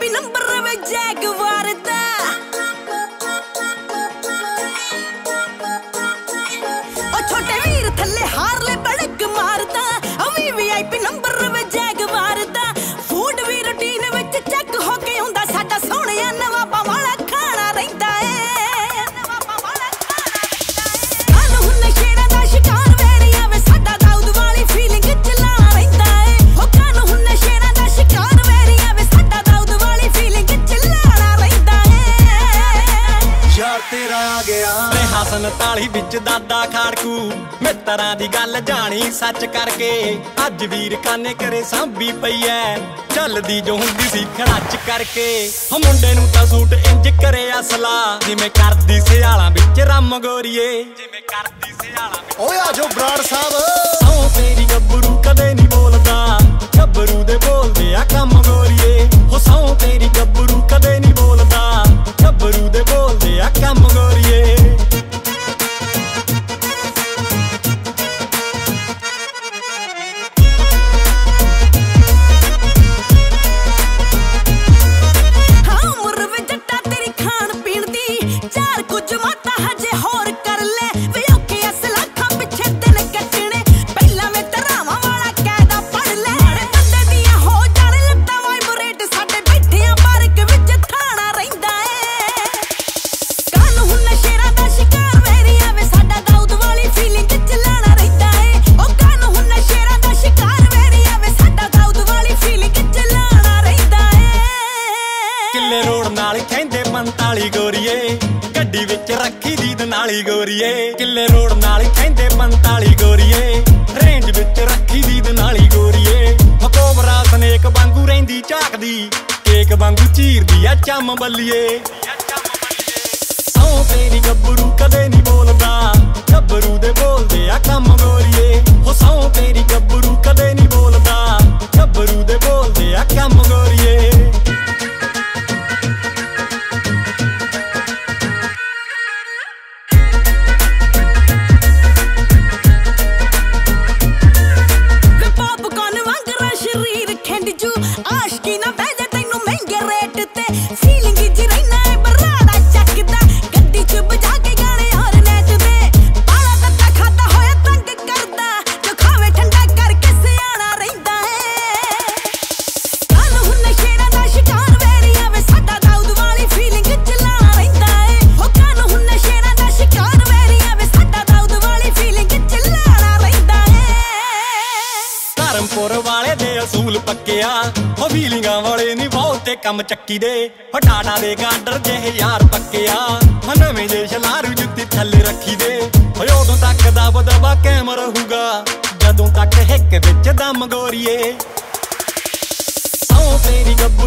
be number of a jaguar. ਆ ਗਿਆ। ਤੇ ਹਸਨ ਤਾਲੀ ਵਿੱਚ ਦਾਦਾ ਖਾੜਕੂ। ਮਿੱਤਰਾਂ ਦੀ ਗੱਲ ਜਾਣੀ ਸੱਚ ਕਰਕੇ। ਅੱਜ ਵੀਰ ਕਾਨੇ ਕਰੇ ਸਾਂਭੀ ਪਈ ਐ। ਚੱਲਦੀ ਜੋ ਹੁੰਦੀ ਸੀ ਖੜਾਚ ਕਰਕੇ। ਹੋ ਮੁੰਡੇ ਨੂੰ ਤਾਂ ਸੂਟ ਇੰਜ ਕਰੇ ਅਸਲਾ ਜਿਵੇਂ ਕਰਦੀ ਸਿਆਲਾਂ ਵਿੱਚ ਰੰਮ ਗੋਰੀਏ। ਜਿਵੇਂ ਕਰਦੀ ਸਿਆਲਾਂ ਵਿੱਚ ਓਏ ਆਜੋ ਬਰਾੜ ਸਾਹਿਬ। ਸੌ ਤੇਰੀ ਗੱਭਰੂ ਨਾਲ ਕਹਿੰਦੇ 45 ਗੋਰੀਏ। ਗੱਡੀ ਵਿੱਚ ਰੱਖੀ ਦੀ ਦਨਾਲੀ ਗੋਰੀਏ। ਕਿੱਲੇ ਰੋਡ ਨਾਲ ਕਹਿੰਦੇ 45 ਗੋਰੀਏ। ਰੇਂਜ ਵਿੱਚ ਰੱਖੀ ਦੀ ਦਨਾਲੀ ਗੋਰੀਏ। ਹਕੋਬਰਾ ਸਨੇਕ ਵਾਂਗੂ ਰਹਿੰਦੀ, ਝਾਕਦੀ। ਕੇਕ ਵਾਂਗੂ ਚੀਰਦੀ ਆ ਚੰਮ ਬੱਲੀਏ। ਸੌ ਤੇਰੀ ਗੱਭਰੂ ਅਸੂਲ ਪੱਕਿਆ। ਉਹ ਵੀਲਿੰਗਾਂ ਵਾਲੇ ਨਹੀਂ ਬਹੁਤੇ ਕੰਮ ਚੱਕੀ ਦੇ। ਫਟਾਟਾ ਦੇ ਗਾਡਰ ਜਿਹੇ ਯਾਰ ਪੱਕਿਆ। ਹੋ ਨਵੇਂ ਜੇ ਛਲਾਰੂ ਜੁੱਤੀ ਥੱਲੇ ਰੱਖੀ ਦੇ। ਓਏ ਉਦੋਂ ਤੱਕ ਦਬ ਦਬਾ ਕੈਮ ਰਹੂਗਾ। ਜਦੋਂ ਤੱਕ ਹਿੱਕ ਵਿੱਚ ਦਮ ਗੋਰੀਏ। ਸੌ ਤੇਰੀ ਗੱਭਰੂ